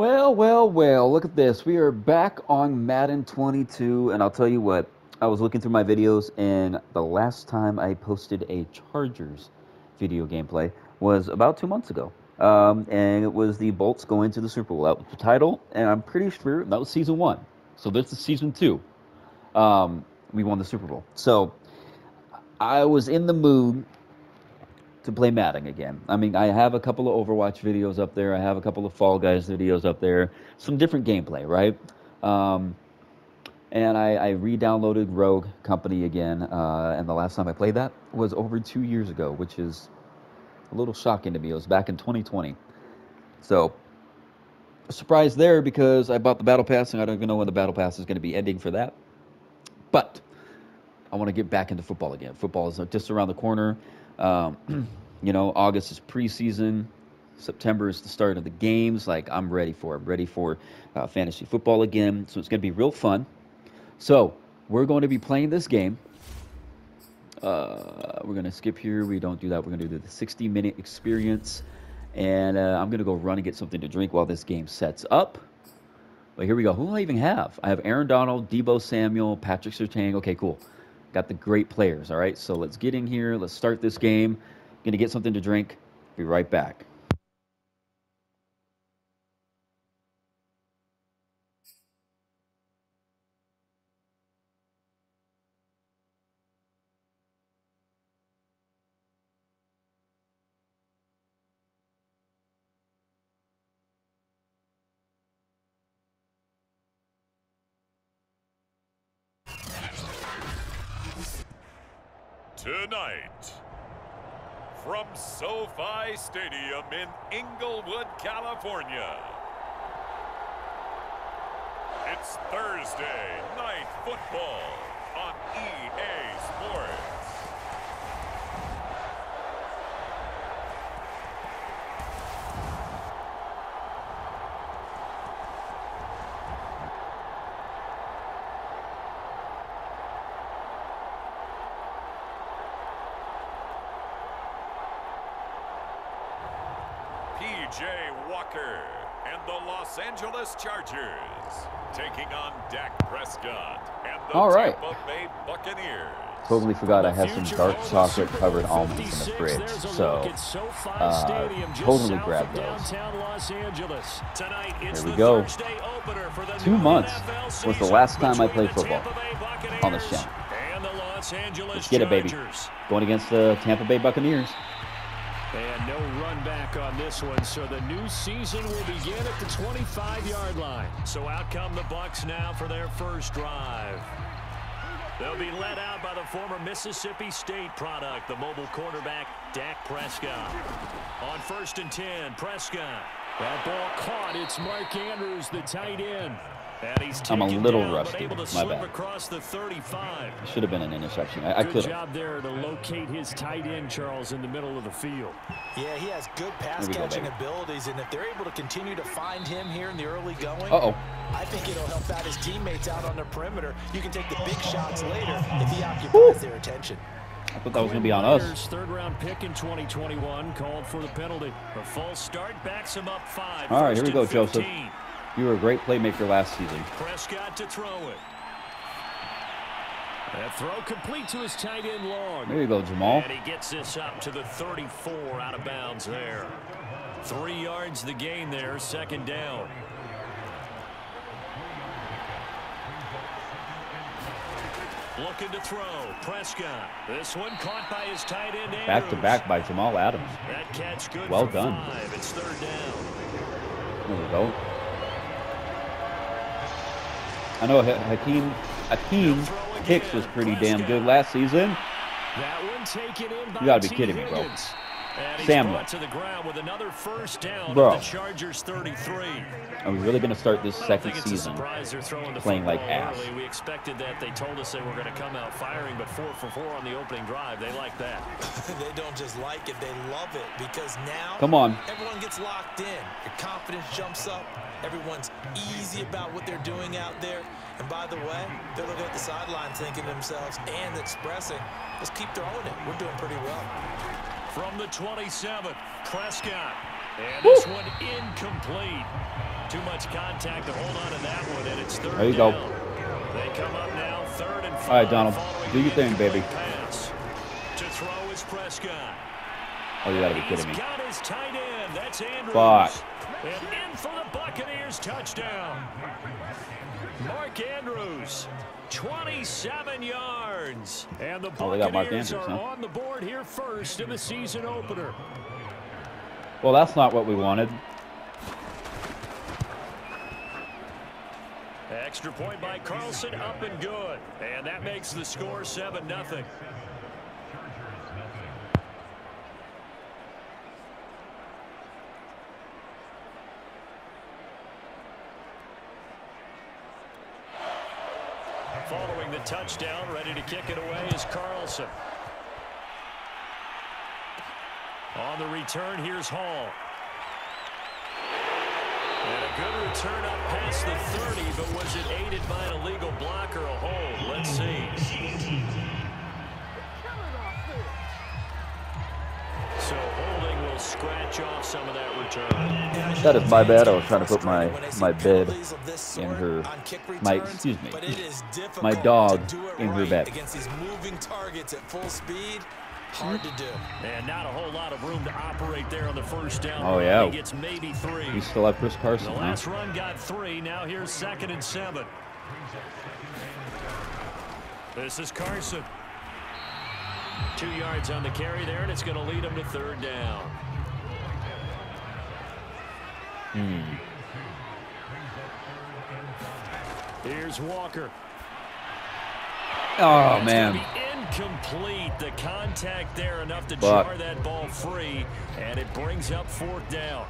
Well, well, well, look at this. We are back on Madden 22, and I'll tell you what, I was looking through my videos, and the last time I posted a Chargers video gameplay was about two months ago. Um, and it was the Bolts going to the Super Bowl. That was the title, and I'm pretty sure that was season one. So this is season two. Um, we won the Super Bowl. So I was in the mood to play Madden again. I mean, I have a couple of Overwatch videos up there. I have a couple of Fall Guys videos up there. Some different gameplay, right? Um, and I, I re-downloaded Rogue Company again. Uh, and the last time I played that was over two years ago, which is a little shocking to me. It was back in 2020. So, surprise there because I bought the Battle Pass, and I don't even know when the Battle Pass is going to be ending for that. But I want to get back into football again. Football is just around the corner. Um, you know, August is preseason. September is the start of the games. Like I'm ready for. I'm ready for uh, fantasy football again. So it's going to be real fun. So we're going to be playing this game. Uh, we're going to skip here. We don't do that. We're going to do the 60 minute experience. And uh, I'm going to go run and get something to drink while this game sets up. But here we go. Who do I even have? I have Aaron Donald, Deebo Samuel, Patrick Surtain. Okay, cool. Got the great players, all right? So let's get in here. Let's start this game. To get something to drink. Be right back. Stadium in Inglewood, California, it's Thursday Night Football on EA Sports. PJ Walker and the Los Angeles Chargers taking on Dak Prescott and the All right. Tampa Bay Buccaneers. Totally forgot I had some dark chocolate covered almonds in the fridge. So, uh, totally grab those. Here we go. Two months was the last time I played football on this channel. Let's get it, baby. Going against the Tampa Bay Buccaneers. No run back on this one, so the new season will begin at the 25-yard line. So out come the Bucks now for their first drive. They'll be led out by the former Mississippi State product, the mobile quarterback, Dak Prescott. On first and 10, Prescott. That ball caught. It's Mark Andrews, the tight end. And he's I'm a little down, rusty. My slip bad. across the 35. Should have been an interception. I, I Good could have. job there to locate his tight end, Charles, in the middle of the field. Yeah, he has good pass Here go, catching baby. abilities, and if they're able to continue to find him here in the early going, Uh-oh. I think it'll help out his teammates out on the perimeter. You can take the big shots later if he occupies their attention. I thought that was going to be on us. Third round pick in 2021 called for the penalty. A false start backs him up five. All right, here we go, Joseph. You were a great playmaker last season. Prescott to throw it. That throw complete to his tight end long. There you go, Jamal. And he gets this up to the 34 out of bounds there. Three yards the gain there, second down. Looking to throw. Prescott. This one caught by his tight end. Back to back by Jamal Adams. That catch good Well done. five. It's third down. There we go. I know Ha- Hakeem Hakeem Hicks was pretty damn good last season. That one taken in by You gotta be kidding me, bro. Higgins. And he's Samuel. brought to the ground with another first down Bro. at the Chargers 33. Are we really going to start this second think it's a season? surprise they're throwing the playing like football ass. early. We expected that. They told us they were going to come out firing, but four for four on the opening drive. They like that. they don't just like it, they love it because now Come on. everyone gets locked in. Your confidence jumps up. Everyone's easy about what they're doing out there. And by the way, they're looking at the sideline thinking to themselves and expressing, let's keep throwing it. We're doing pretty well. From the 27, Prescott. And this one incomplete. Too much contact to hold on to that one, and it's third There you go. They come up now, third and five. All right, Donald, do your thing, baby. Pass. To throw is Prescott. Oh, you gotta be He's kidding me. got his tight end. That's Andrews. Fuck. And in for the Buccaneers touchdown. Mark Andrews, 27 yards. And the Oh, Buccaneers Andrews, are huh? on the board here first in the season opener. Well, that's not what we wanted. Extra point by Carlson, up and good. And that makes the score 7 nothing. Following the touchdown, ready to kick it away is Carlson. On the return, here's Hall. And a good return up past the 30, but was it aided by an illegal block or a hold? Let's see. Scratch off some of that return. That is my bad. I was trying to put my my bed in her my excuse me my dog in her bed. against these moving targets at full speed. Hard to do. And not a whole lot of room to operate there on the first down. Oh, yeah. He gets maybe three. We still have Chris The Carson, huh? last run got three. Now here's second and seven. This is Carson. Two yards on the carry there, and it's going to lead him to third down. Hmm. Here's Walker. Oh It's man. gonna incomplete. The contact there enough to But- jar that ball free, and it brings up fourth down.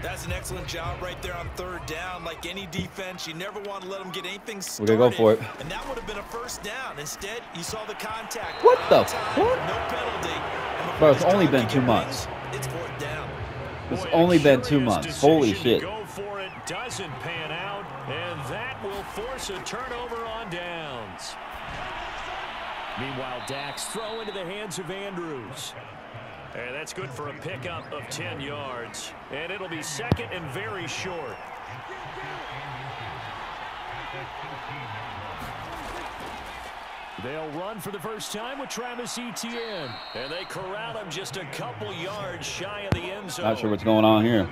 That's an excellent job right there on third down. Like any defense, you never want to let them get anything We're gonna go for it. And that would have been a first down. Instead, you saw the contact. What on the time, fuck? No penalty. Bro, it's only been two months. wings, It's fourth down. It's only been two months. Holy shit. To go for it doesn't pan out, and that will force a turnover on downs. Meanwhile, Dak's throw into the hands of Andrews. And that's good for a pickup of 10 yards. And it'll be second and very short. They'll run for the first time with Travis Etienne. And they corral him just a couple yards shy of the end zone. Not sure what's going on here.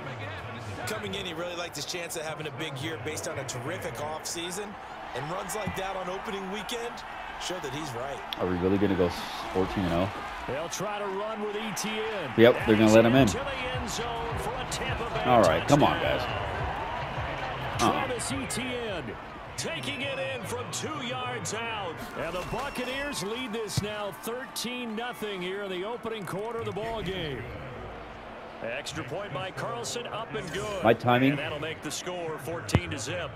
Coming in, he really liked his chance of having a big year based on a terrific offseason. And runs like that on opening weekend show that he's right. Are we really gonna go 14 0? They'll try to run with Etienne. Yep, they're gonna let him in. To the end zone for a Tampa Bay All right, come on, guys. Travis Etienne taking it in from two yards out. And the Buccaneers lead this now 13-0 here in the opening quarter of the ball game. Extra point by Carlson, up and good. My timing- And that'll make the score 14 to zip.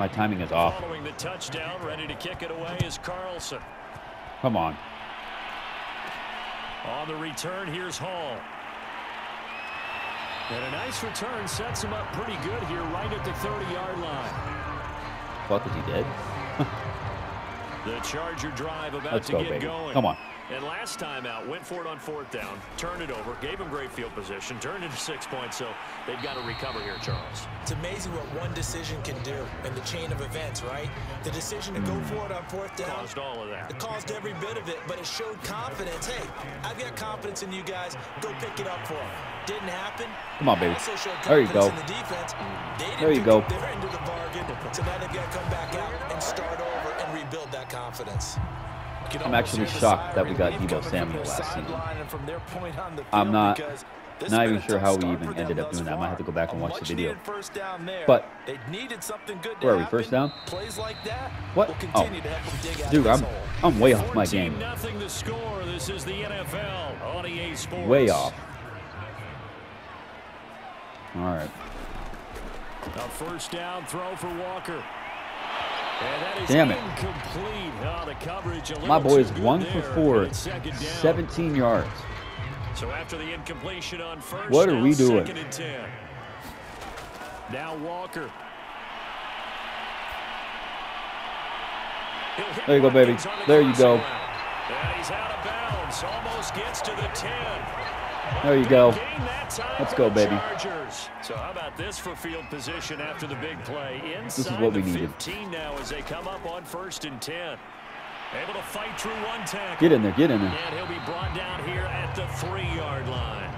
My timing is off. Following the touchdown, ready to kick it away is Carlson. Come on. On the return, here's Hall. And a nice return sets him up pretty good here right at the 30-yard line. Fuck, is he dead? The Charger drive about Let's to go, get baby. going. Come on. And last time out, went for it on fourth down, turned it over, gave him great field position, turned it to six points, so they've got to recover here, Charles. It's amazing what one decision can do in the chain of events, right? The decision to go Hmm. for it on fourth down. Caused all of that. It caused every bit of it, but it showed confidence. Hey, I've got confidence in you guys. Go pick it up for them. Didn't happen. Come on, baby. Also showed There you go. in the defense. They didn't There you go. Their end of the bargain. So now they've got to come back out and start over and rebuild that confidence. I'm actually shocked that we got Deebo Samuel last season. sideline and from their point on the I'm not- not even sure how we even ended up doing that. I might have to go back and watch the video. much-needed First down there. But- they needed something good to Where are we, first down? Plays like that What? Oh. continue to help them dig out Dude, I'm. I'm way off my game. nothing the score. This is the NFL on EA Sports. Way off. All right. A first down throw for Walker. Is Damn it. incomplete. Oh, the coverage a My too good one for four, but it's second down. 17 yards. So after the incompletion on first What are we doing? And 10. Now Walker. There you go, baby. Watkins on the There you go. And he's out of bounds. Almost gets to the 10. There you go. Gain that time Let's go, baby. So how about this for field position after the big play? Inside is what we needed. 15 now as they come up on first and 10. Able to fight through one tackle. Get in there. Get in there. And he'll be brought down here at the three-yard line.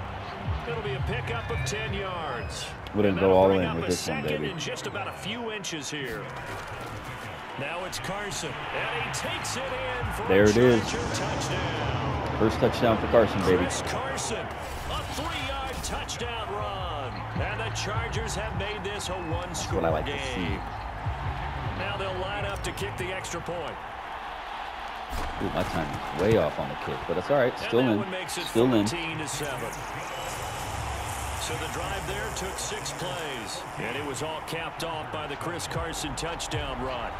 It'll be a pickup of 10 yards. We didn't go all in with this one, baby. in just about a few inches here. Now it's Carson, and he takes it in for There a it is. Touchdown. First touchdown for Carson, baby. Chris Carson, three-yard touchdown run. And the Chargers have made this a one-score like game. Now they'll line up to kick the extra point. Ooh, my is way off on the kick, but it's all right. Still in. Still in. 14 to 7. So the drive there took six plays. And it was all capped off by the Chris Carson touchdown run.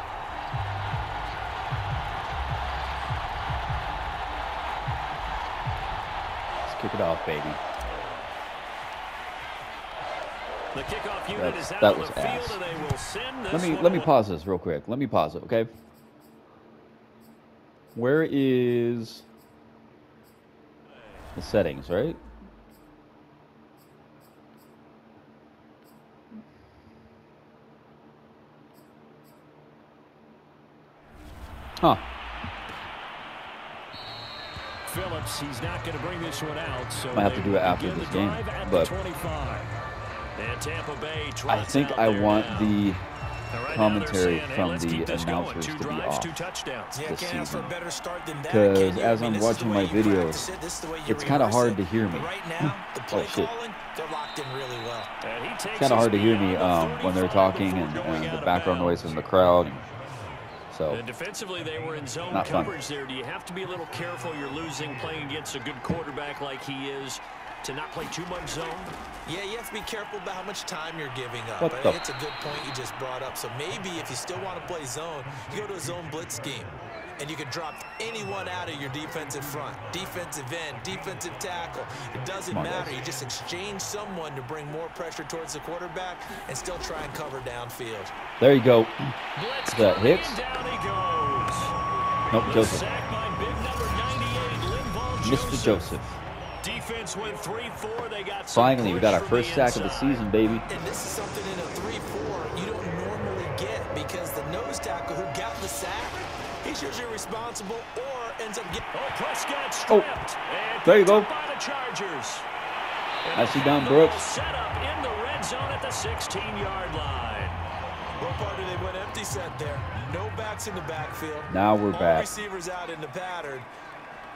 Let's kick it off, baby. That's- that was the field, ass. and they will send this Let me let me pause this real quick. Let me pause it, okay? Where is the settings, right? Huh. Phillips, he's not going to bring this one out. So Might have to do it after this game, but- 25. And Tampa Bay I think I want now. the Now, right commentary saying, hey, from let's the keep this going. announcers Two to be drives, off. two touchdowns. Yeah, this can't ask for a season. better start than that. 'Cause can you? as I mean, I'm this is the watching my videos, practice it, this is the way you it's kinda hard to hear me. Right now, the play Oh, shit. they're locked in really well. And he takes It's kind of hard to hear me um, when they're talking and, going and the background noise from the crowd. So And defensively, they were in zone Not fun. coverage there. Do you have to be a little careful? You're losing playing against a good quarterback like he is to not play too much zone. Yeah, you have to be careful about how much time you're giving up. What I the- think it's a good point you just brought up. So maybe if you still want to play zone, you go to a zone blitz scheme. And you can drop anyone out of your defensive front. Defensive end, defensive tackle. It doesn't on, matter. guys. You just exchange someone to bring more pressure towards the quarterback and still try and cover downfield. there you go. Blitz that coming Hicks? down he goes. Nope, The Joseph. sack by big number 98, Linval Mr. Joseph. Finally, we got our first sack of the season, baby. And this is something in a 3-4 you don't normally get because the nose tackle who got the sack, he's usually responsible or ends up getting... Oh, Prescott Oh, stripped. And there you go. up By the Chargers. And Nicely they done, have the ball Brooks. Set up in the red zone at the 16-yard line. Well, partner, they went empty set there. No backs in the backfield. Now we're All back. receivers out in the pattern.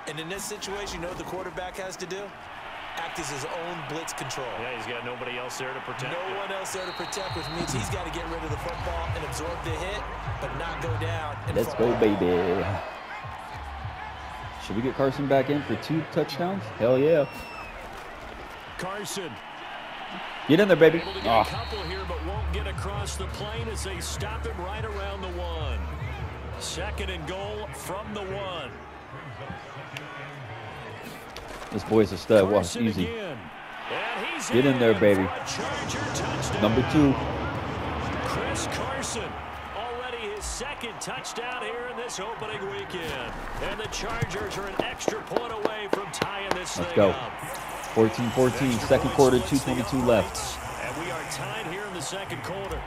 And in this situation, you know what the quarterback has to do? Act as his own blitz control. Yeah, he's got nobody else there to protect No him. one else there to protect, which means he's got to get rid of the football and absorb the hit, but not go down. Let's fall. go, baby. Should we get Carson back in for two touchdowns? Hell yeah. Carson Get in there, baby. able to get a ah. couple here, but won't get across the plane as they stop him right around the one. Second and goal from the one. This boy's a stud. Watch, easy. again. And he's Get in there, baby. a Charger touchdown. Number two. Chris Carson. Already his second touchdown here in this opening weekend. And the Chargers are an extra point away from tying this Let's go. up. 14-14, second quarter, 222 left. And we are tied here in the second quarter.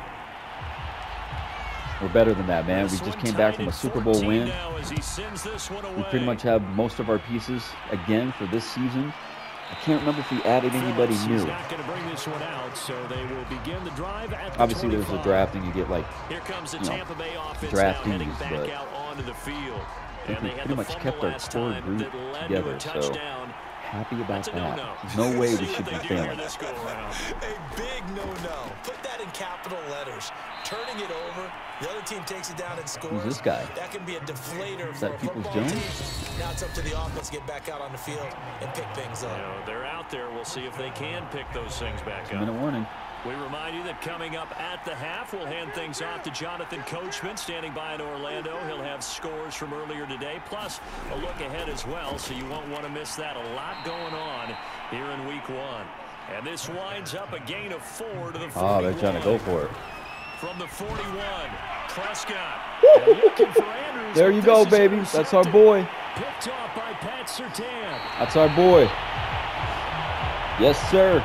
We're better than that, man. We just came back from a Super Bowl win. now as he sends this one We pretty much have most of our pieces again for this season. I can't remember if we added anybody new. He's not going to bring this one out, so they will begin the drive at Obviously, there's a 25. draft and you get like Here comes the you know, Tampa Bay offense draftees, but out onto the field. think And we pretty much kept our core group together, to so. Happy about that. no-no. There's no way We'll we see should be they failing. this go. A big no-no. Put that in capital letters. Turning it over, the other team takes it down and scores. this guy? That can be a deflator for that a Peoples football Jones? team. Now it's up to the offense to get back out on the field and pick things You up. know, they're out there. We'll see if they can pick those things back up. Minute up. warning. We remind you that coming up at the half, we'll hand things off to Jonathan Coachman, standing by in Orlando. He'll have scores from earlier today, plus a look ahead as well, so you won't want to miss that. A lot going on here in week one. And this winds up a gain of four to the 41. Oh, they're trying to go for it. From the 41, Prescott. Looking for Andrews, There you go, baby. That's our boy. Picked off by Pat Surtain. That's our boy. Yes, sir.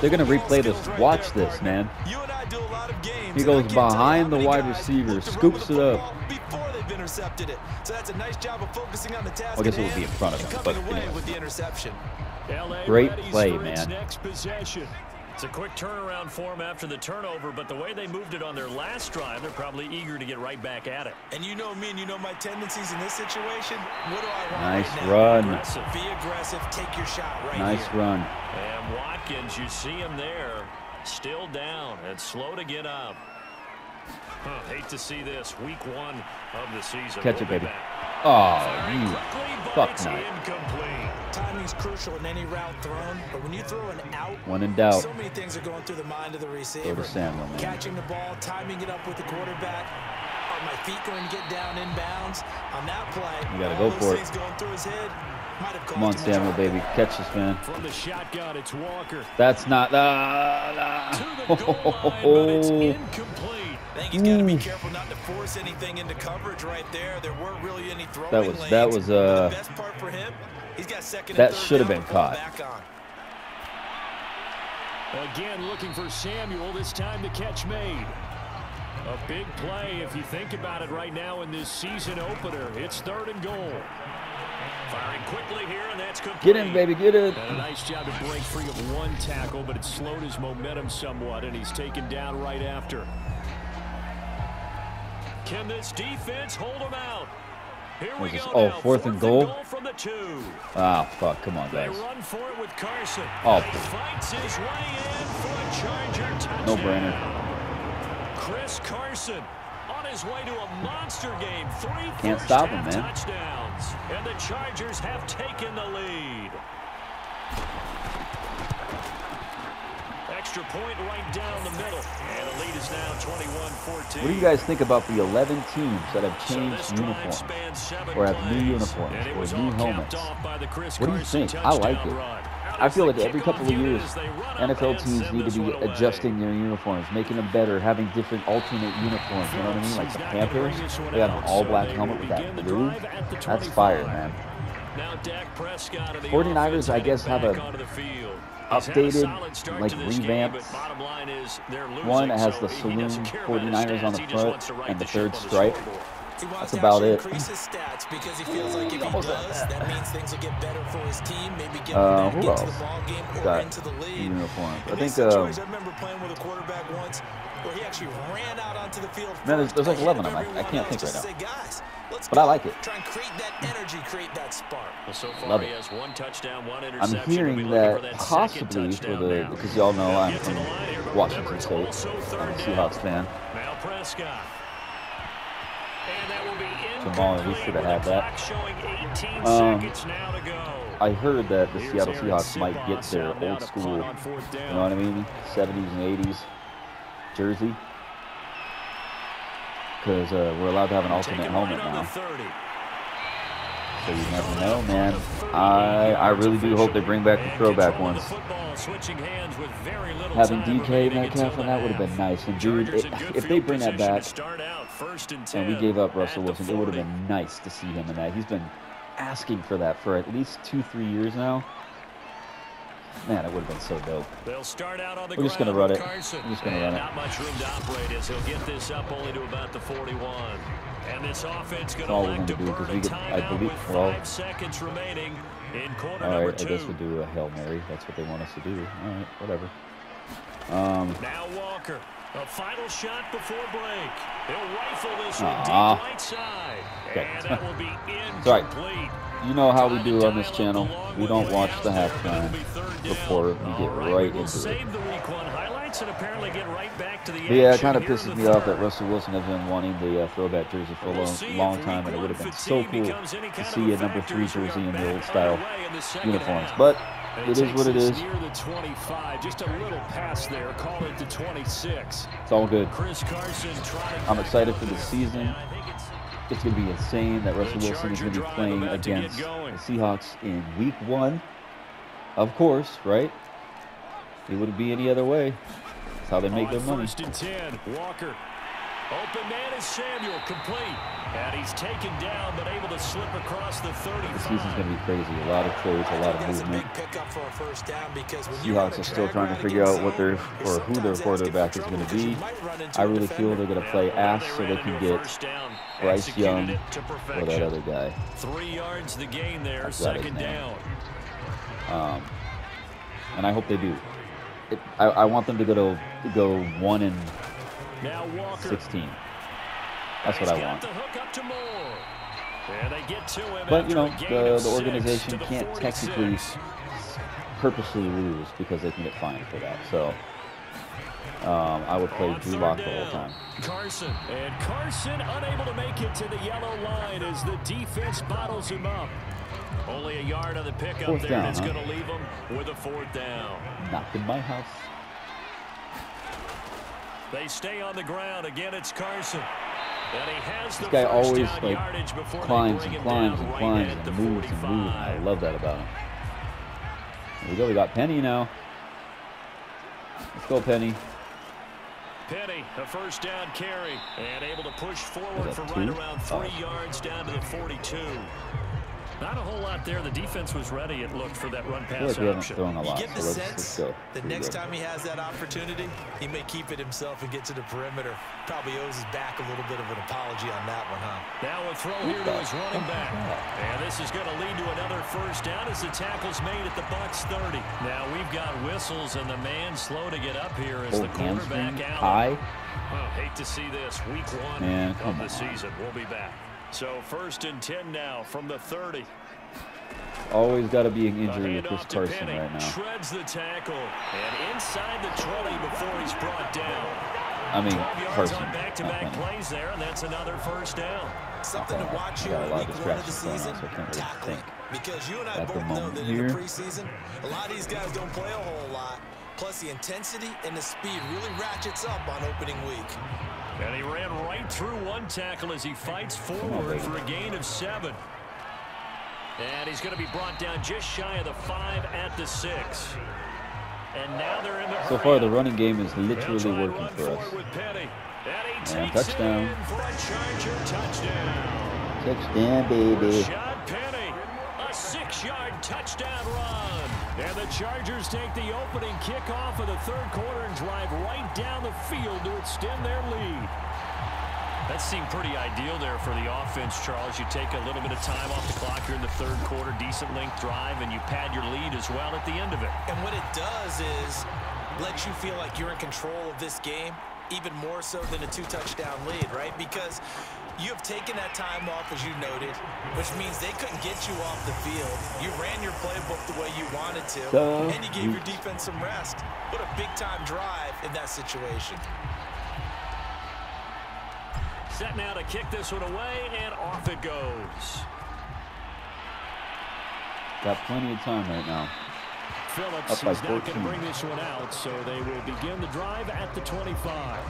They're gonna replay this. Watch this, man. You and I do a lot of games. He goes I can't tell you behind the wide receiver, to scoops it up. football Before they've intercepted it. So that's a nice job of focusing on the task I guess it would be in front of him, but away anyway. with the interception. LA Great play, man. Next possession. It's a quick turnaround for them after the turnover, but the way they moved it on their last drive, they're probably eager to get right back at it. And you know me and you know my tendencies in this situation. What do I want Nice right now? run. Aggressive. Be aggressive. Take your shot right Nice here. run. And Watkins, you see him there, still down and slow to get up. Huh, hate to see this. Week one of the season. Catch We'll it, baby. back. Oh, you fuck it's not. incomplete. Timing's crucial in any route thrown, but when you throw an out, When in doubt, so many things are going through the mind of the receiver. go to Samuel, man. Catching the ball, timing it up with the quarterback. Are my feet going to get down inbounds? On that play, You gotta go for it. going through his head Come on, cost Samuel, baby. Catch this, man. From the shotgun, it's Walker. That's not. Uh, To the goal line, but it's uh, incomplete. I think he's got to be careful not to force anything into coverage right there. There weren't really any throwing That was- lanes. that was, But uh, the best part for him, he's got second that and third should have been caught. Back on. Again, looking for Samuel. This time the catch made. A big play if you think about it right now in this season opener. It's third and goal. Firing quickly here, and that's complete. Get in, baby. Get in. And a nice job to break free of one tackle, but it slowed his momentum somewhat, and he's taken down right after. Can this defense hold him out? Here we go oh, fourth and goal? from the two. Ah, fuck. Come on, guys. run for it with Carson. Oh. Fights his way in for a Charger. No-brainer. Chris Carson on his way to a monster game. Three Can't stop him, man. touchdowns. And the Chargers have taken the lead. Extra point right down the middle. And the lead is now 21-14. What do you guys think about the 11 teams that have changed drive uniforms? or have new uniforms or new helmets? off by the Chris What do you think? I like it. run. I feel like every couple of years, as they run up NFL teams need to be adjusting their uniforms, making them better, having different alternate uniforms. You know what I mean? Like the He's not gonna bring Panthers, they got an all-black helmet with that blue. drive at the That's fire, man. Now Dak Prescott of 49ers, I guess, have a onto the field. He's had a updated, like to this game, revamped but bottom line is they're losing, one that has the saloon doesn't care about his 49ers on the front wants to right and the third stripe. scoreboard. He wants That's about it. increase his stats because he feels like Almost does, at that means things will get better for his team. Maybe get Uh, who else the ball game or got into the lead. uniforms? I think um, I remember playing with a quarterback once where he actually ran out onto the field. Man, there's- there's like 11 of them. I- I can't think right Guys, let's But I like it. Try and create that energy, create that spark. Well, so far Love he it. has one touchdown, one I'm interception. We'll hearing that that possibly for the now. because y'all know I'm get to the from line here, but remember, Washington State. also I'm a Seahawks fan. Now Prescott. And that will be Jamal, we should have had that. clock showing 18 Um, seconds now to go. I heard that the Here's Seattle Aaron Seahawks might get their old school, punt on fourth you know what I mean, 70s and 80s jersey. Because uh, we're allowed to have an alternate helmet right on the now. 30. So you never know, man. I I really do hope they bring back the throwback ones. the football, switching hands with very little Having DK Metcalf on that would have been nice. And dude, it, if they bring that back start out first and and we gave up Russell Wilson, it would have been nice to see him in that. He's been asking for that for at least two, three years now. Man, it would have been so dope. They'll start out on the We're just gonna run it. Carson. We're just gonna run it. Not much room to operate as he'll get this up only to about the 41. And this offense going to we're elect to gonna do, 'cause burn we a timeout believe- with well- five seconds remaining in quarter All number right, I guess we'll do a Hail Mary. That's what they want us to do. All right, whatever. Um, Now Walker. A final shot before break. They'll rifle this one deep right side. Okay. And that will be It's all right. incomplete. you know how we do on this channel. We don't watch the there, but it'll halftime be third down. before we get right, right we will into it. save the highlights and apparently get right back to the Yeah, it kind of pisses me off that. Russell Wilson has been wanting the uh, throwback jersey for a long, long time, and it would have been so cool to see a number three jersey in the old style underway in the second uniforms. But it is what it is. Near the 25, just a little past there. Call it the 26. It's all good. Chris Carson trotting I'm excited for the season. And I think it's going to be insane that Russell Wilson is going to be playing about to get against the. Seahawks in Week One. Of course, right? It wouldn't be any other way. That's how they make on their money. first and 10. Walker. Open man is Samuel, complete. And he's taken down, but able to slip across the 35. This season's going to be crazy. A lot of plays, a lot of movement. big for a first down because when you run Seahawks are still trying to figure out what their or who their quarterback is going to be. because you might run into I really feel they're going to play ass so they can get Bryce Young or that other guy. Three yards the gain there, I forgot his second down. Um, and I hope they do. It, I, I want them to go to go one and Now Walker. 16. That's what I want. the hook up to Moore. And they get to him But you know, after a gain the, the organization can't technically purposely lose because they can get fined for that. So um, I would play Drew third Lock the whole time. Carson. And Carson unable to make it to the yellow line as the defense bottles him up. Only a yard on the pickup Fourth there. down, That's huh? going to leave him with a fourth down. Not in my house. They stay on the ground. Again, it's Carson. And he has This the guy always like yardage before they climbs and climbs and climbs at and moves and moves. I love that about him. Here we go. We got Penny now. Let's go, Penny. Penny, a first down carry, and able to push forward for two? right around three Oh. yards down to the 42. Not a whole lot there. The defense was ready, it looked, for that run-pass like option. thrown a You lot, get so the let's, sense let's the Here next go. time he has that opportunity, he may keep it himself and get to the perimeter. Probably owes his back a little bit of an apology on that one, huh? Now a throw here to his running oh, back. And this is going to lead to another first down as the tackle's made at the Bucks 30. Now we've got whistles and the man slow to get up here as Oh, the quarterback hamstring Allen. high. Oh, hate to see this. Week one Man, of the on. season. We'll be back. So first and 10 now from the 30. Always got to be an injury with this person Penny. right now. Shreds the tackle. And inside the 20 before he's brought down. I mean, 12 yards Carson. on not back-to-back Penny. plays there, and that's another first down. Something to watch here a in lot of week one of the distractions going on, season, so I can't really tackling. think. Because you and I At the both know moment that here. in the preseason, a lot of these guys don't play a whole lot. Plus, the intensity and the speed really ratchets up on opening week. And he ran right through one tackle as he fights forward for a gain of seven. And he's going to be brought down just shy of the five at the six. And now they're in the So far, the running game is literally working for us. And he And takes touchdown. it in for a Charger touchdown. Touchdown, baby. Rashad Penny, a six-yard touchdown run. And the Chargers take the opening kickoff of the third quarter and drive right down the field to extend their lead. That seemed pretty ideal there for the offense, Charles. You take a little bit of time off the clock here in the third quarter, decent length drive, and you pad your lead as well at the end of it. And what it does is let you feel like you're in control of this game, even more so than a two-touchdown lead, right? Because you have taken that time off, as you noted, which means they couldn't get you off the field. You ran your playbook the way you wanted to, So and you gave your defense some rest. What a big-time drive in that situation. Set now to kick this one away, and off it goes. Got plenty of time right now. Phillips Up by is not going to bring this one out, so they will begin the drive at the 25.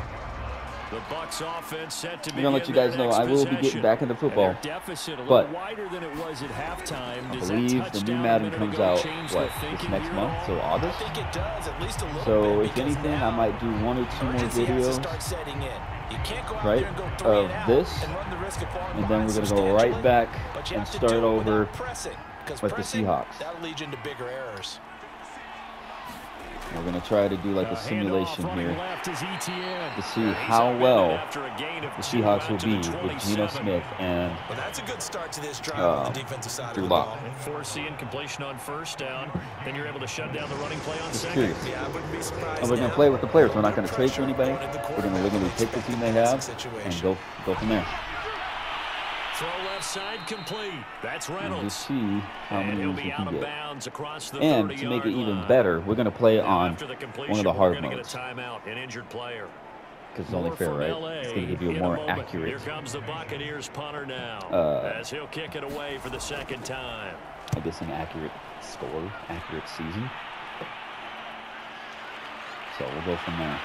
The Bucks offense set to I'm gonna let you guys know I will be getting back into And football. their deficit a little But wider than it was at halftime. I believe the new Madden comes out, what, this next month, at all? so I August? think it does, at least a little So bit. if anything, I might do one or two more urgency has to videos, start setting in. You can't go out right, there and go three of and out this, and run the risk of and then we're gonna go right back and start over without pressing, 'cause like the Seahawks. That'll lead you into bigger errors. We're gonna try to do like A a simulation here left is Etienne. to see And how well after a gain of the Seahawks will be with Geno Smith and Well, that's a good start to this drive Uh, on the defensive side Drew of the Lock. ball. Foreseeing completion on first down. Then you're able to shut down the running play on Just second. curious. Yeah, I wouldn't be surprised. And we're gonna play with the players. We're not gonna trade for anybody. going into the We're gonna literally pick the team they have and go go from there. Left side complete. That's And Reynolds. just see how And many he'll be out of get. bounds across the And to make it 30-yard even line. better, we're gonna play Now, on the one of the hard modes timeout, an injured player. because it's only fair, right? LA It's gonna give you a more moment. accurate. Here comes the Buccaneers punter now, Uh, as he'll kick it away for the second time. I guess an accurate score, accurate season. So we'll go from there.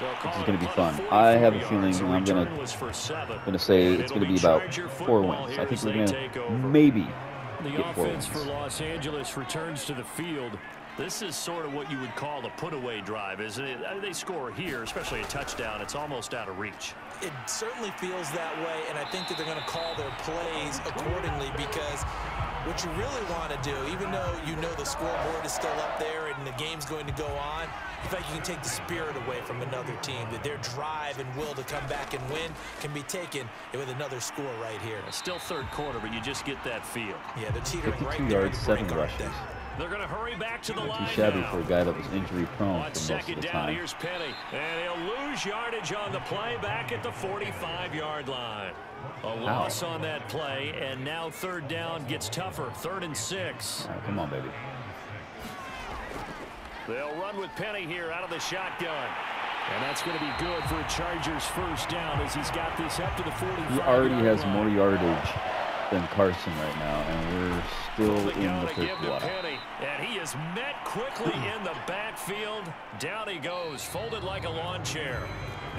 They'll This is going to be fun. I have a feeling I'm going to was for seven. going to say it's going to be be about four wins. I think we're going to maybe The get four offense wins. for Los Angeles returns to the field. This is sort of what you would call a put-away drive, isn't it? Uh, they score here, especially a touchdown. It's almost out of reach. It certainly feels that way, and I think that they're going to call their plays accordingly because what you really want to do, even though you know the scoreboard is still up there and the game's going to go on, in fact, you can take the spirit away from another team, that their drive and will to come back and win can be taken with another score right here. It's still third quarter, but you just get that feel. Yeah, they're teetering 52 right yards, there. seven rushes. They're going to hurry back to the Not line too shabby now. for a guy that was injury prone On for most of second the down, time. here's Penny. And he'll lose yardage on the play back at the 45-yard line. A loss on that play, and now third down gets tougher. Third and six. Right, come on, baby. They'll run with Penny here out of the shotgun. And that's going to be good for a Chargers first down as he's got this up to the 45 He already has line. more yardage than Carson right now, and we're still in the third give to quarter. Penny, and he is met quickly in the backfield. Down he goes, folded like a lawn chair.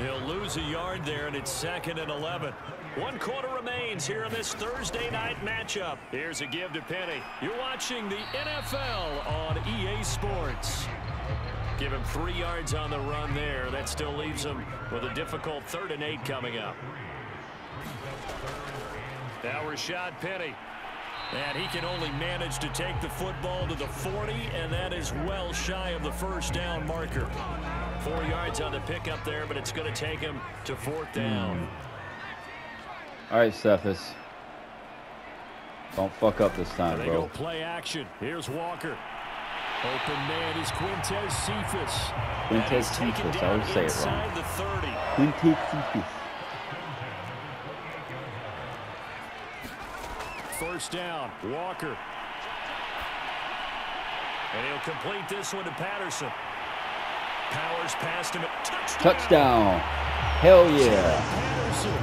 He'll lose a yard there, and it's second and 11. One quarter remains here in this Thursday night matchup. Here's a give to Penny. You're watching the NFL on EA Sports. Give him three yards on the run there. That still leaves him with a difficult third and eight coming up. Now Rashad Penny. And he can only manage to take the football to the 40, and that is well shy of the first down marker. Four yards on the pickup there, but it's going to take him to fourth hmm. down. All right, Cephas. Don't fuck up this time, they go bro. play action. Here's Walker. Open man is Quintez Cephas. Quintez And he's taken Cephas. I down always say it wrong. inside the 30. Quintez Cephas. First down, Walker. And he'll complete this one to Patterson. Powers past him at touchdown. Touchdown. Hell yeah. Patterson,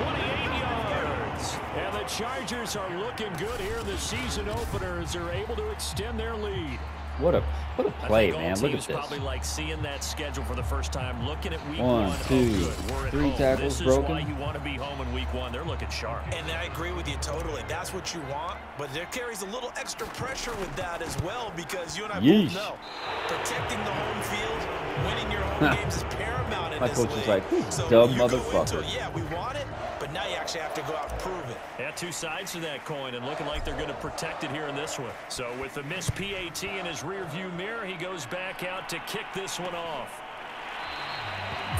28 yards. And the Chargers are looking good here in the season opener as they're able to extend their lead. What a what a play, man. Look at teams this. probably like seeing that schedule for the first time, looking at week One, one. Oh, two, oh, good, we're at three home. tackles This is why broken. you want to be home in week one. They're looking sharp. And I agree with you totally. That's what you want, but there carries a little extra pressure with that as well because you and I Yeesh. both know protecting the home field, winning your home games is paramount in My this coach was league. like, "Who's so dumb motherfucker?" into yeah, we want it, but now you actually have to go out and prove it. Yeah, two sides to that coin, and looking like they're going to protect it here in this one. So with the missed PAT in his rearview mirror, he goes back out to kick this one off.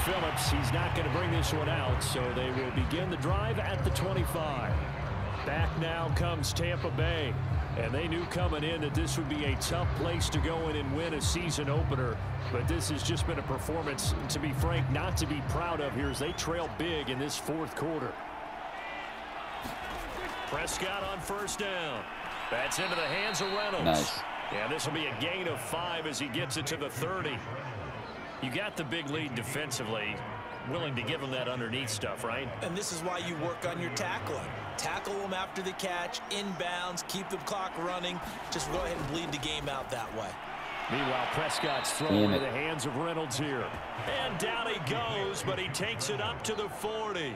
Phillips, he's not going to bring this one out, so they will begin the drive at the 25. Back now comes Tampa Bay. And they knew coming in that this would be a tough place to go in and win a season opener. But this has just been a performance, to be frank, not to be proud of here as they trail big in this fourth quarter. Prescott on first down. That's into the hands of Reynolds. Nice. Yeah, this will be a gain of five as he gets it to the 30. You got the big lead defensively. Willing to give him that underneath stuff, right? And this is why you work on your tackling. Tackle them after the catch, inbounds, keep the clock running. Just go ahead and bleed the game out that way. Meanwhile, Prescott's thrown Damn into the hands of Reynolds here. And down he goes, but he takes it up to the 40.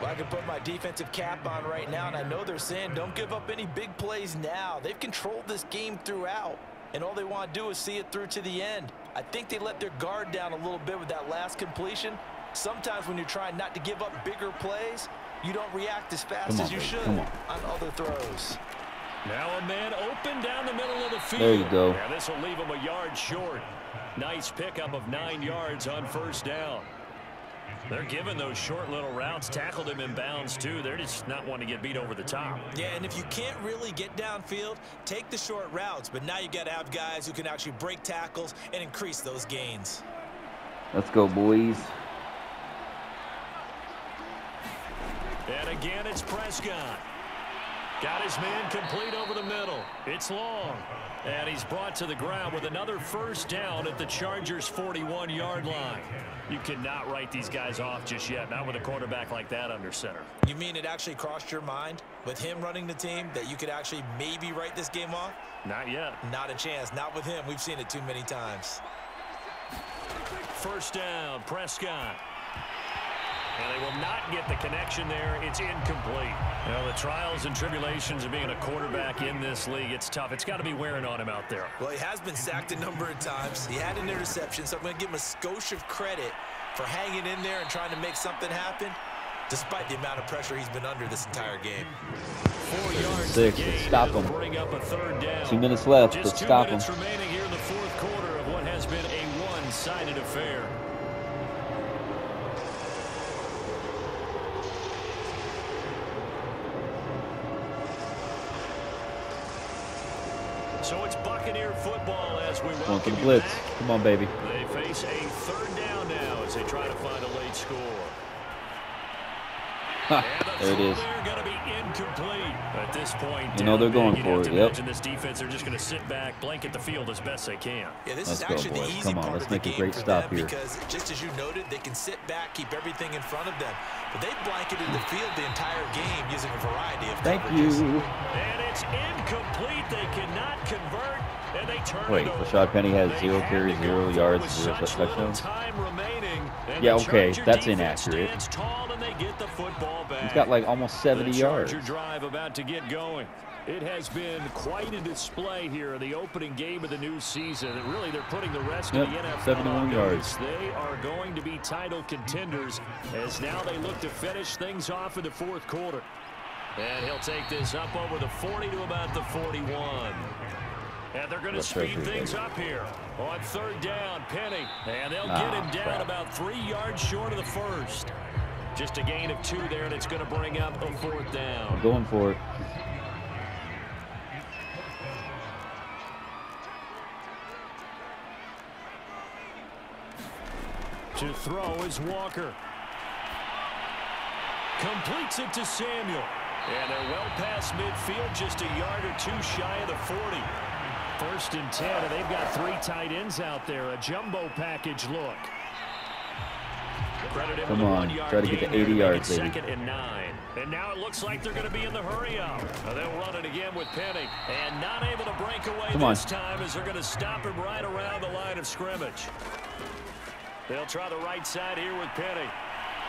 Well, I can put my defensive cap on right now, and I know they're saying don't give up any big plays now. They've controlled this game throughout, and all they want to do is see it through to the end. I think they let their guard down a little bit with that last completion. Sometimes when you're trying not to give up bigger plays, you don't react as fast on, as you baby, should come on. on other throws. Now a man open down the middle of the field. There you go. Yeah, this will leave him a yard short. Nice pickup of nine yards on first down. They're giving those short little routes. Tackled him in bounds, too. They're just not wanting to get beat over the top. Yeah, and if you can't really get downfield, take the short routes. But now you got to have guys who can actually break tackles and increase those gains. Let's go, boys. And again, it's Prescott. Got his man complete over the middle. It's long. And he's brought to the ground with another first down at the Chargers' 41-yard line. You cannot write these guys off just yet, not with a quarterback like that under center. You mean it actually crossed your mind with him running the team that you could actually maybe write this game off? Not yet. Not a chance. Not with him. We've seen it too many times. First down, Prescott. And they will not get the connection there. It's incomplete. Well, the trials and tribulations of being a quarterback in this league, it's tough. It's got to be wearing on him out there. Well, he has been sacked a number of times. He had an interception, so I'm going to give him a skosh of credit for hanging in there and trying to make something happen, despite the amount of pressure he's been under this entire game. Four yards Six. to gain. Stop him. Bring up a third down. Two minutes left. Just Let's two stop him. minutes remaining here in the fourth quarter of what has been a one-sided affair. So it's Buccaneer football as we welcome the blitz. back. Come on, baby. They face a third down now as they try to find a late score. Ha, there it throw is. there going to be incomplete. At this point, You know they're going big, for it, to yep. This defense, they're just going to sit back, blanket the field as best they can. Yeah, this Let's is go, actually boys. the easy Come on, let's make a great stop here. because just as you noted, they can sit back, keep everything in front of them. But they blanketed the field the entire game using a variety of Thank coverages. you. And it's incomplete. They cannot convert, and they turn Wait, it over. Rashad Penny has zero had carries, zero yards, zero touchdowns. time remaining, Yeah, okay, that's inaccurate. Stands tall, and they get the football back. He's got like almost 70 the yards. Drive about to get going. It has been quite a display here in the opening game of the new season. And really, they're putting the rest Yep, of the NFL 71 on yards. They are going to be title contenders as now they look to finish things off in the fourth quarter. And he'll take this up over the 40 to about the 41. And they're going to speed things up here. On third down, Penny. And they'll Ah, get him down crap. about three yards short of the first. Just a gain of two there, and it's going to bring up a fourth down. I'm going for it. To throw is Walker. Completes it to Samuel. And they're well past midfield, just a yard or two shy of the 40. First and 10, and they've got three tight ends out there. A jumbo package look. Come on, try to get to 80 yards, baby. Second and nine. And now it looks like they're going to be in the hurry up. They'll run it again with Penny. And not able to break away Come on. this time as they're going to stop him right around the line of scrimmage. They'll try the right side here with Penny.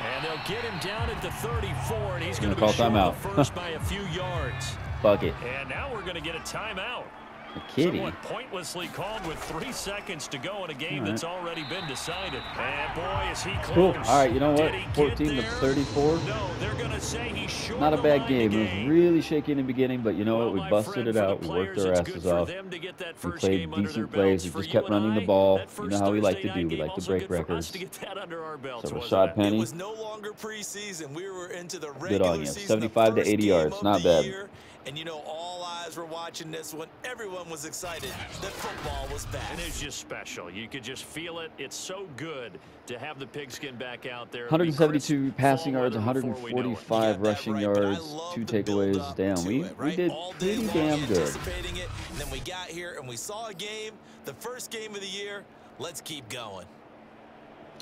And they'll get him down at the 34, and he's going be call timeout. first by a few yards. Fuck it. And now we're going to get a timeout. A kitty. Somewhat pointlessly called with three seconds to go in a game All right. that's already been decided. And boy, is he close. Cool. All right, you know what? Did he get 14 to 34. No, they're going to say he's short Not a bad line to game. It was really shaky in the beginning, but you know Well, what? We busted friend, it out. We worked our asses good off. them to get that We first played decent plays. We just kept and running the ball. You know how we like to do. We like to break good for us records. to get that under our belts, So wasn't Rashad? Penny. It was no longer preseason. We were into the Good on you. 75 to 80 yards. Not of the bad. Year, and you know, all eyes were watching this one. Everyone was excited that football was back. And it's just special. You could just feel it. It's so good to have the pigskin back out there. 172 passing yards, weather before we know it. 145 You got that rushing right, yards, two takeaways. up Damn, we it, we did pretty damn good. anticipating it, and then we got here and we saw a game, the first game of the year. Let's keep going.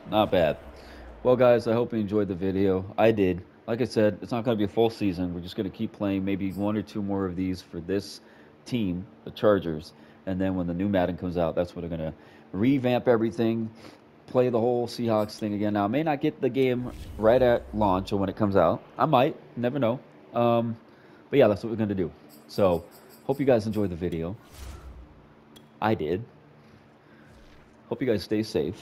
Not bad. Well, guys, I hope you enjoyed the video. I did. Like I said, it's not going to be a full season. We're just going to keep playing maybe one or two more of these for this team, the Chargers. And then when the new Madden comes out, that's when they're going to revamp everything, play the whole Seahawks thing again. Now, I may not get the game right at launch or when it comes out. I might. Never know. Um, but yeah, that's what we're going to do. So, hope you guys enjoyed the video. I did. Hope you guys stay safe.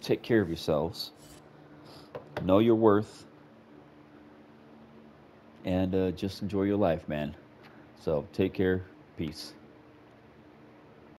Take care of yourselves. Know your worth. And uh, just enjoy your life, man. So take care. Peace.